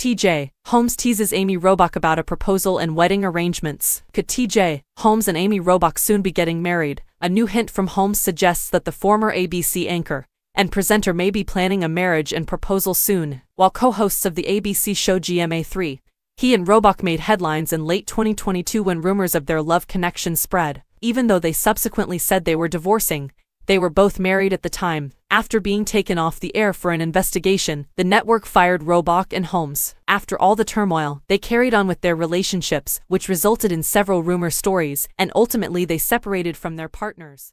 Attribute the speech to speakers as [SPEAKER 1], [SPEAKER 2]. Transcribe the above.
[SPEAKER 1] TJ, Holmes teases Amy Robach about a proposal and wedding arrangements. Could TJ, Holmes and Amy Robach soon be getting married? A new hint from Holmes suggests that the former ABC anchor and presenter may be planning a marriage and proposal soon. While co-hosts of the ABC show GMA3, he and Robach made headlines in late 2022 when rumors of their love connection spread. Even though they subsequently said they were divorcing, they were both married at the time. After being taken off the air for an investigation, the network fired Robach and Holmes. After all the turmoil, they carried on with their relationships, which resulted in several rumor stories, and ultimately they separated from their partners.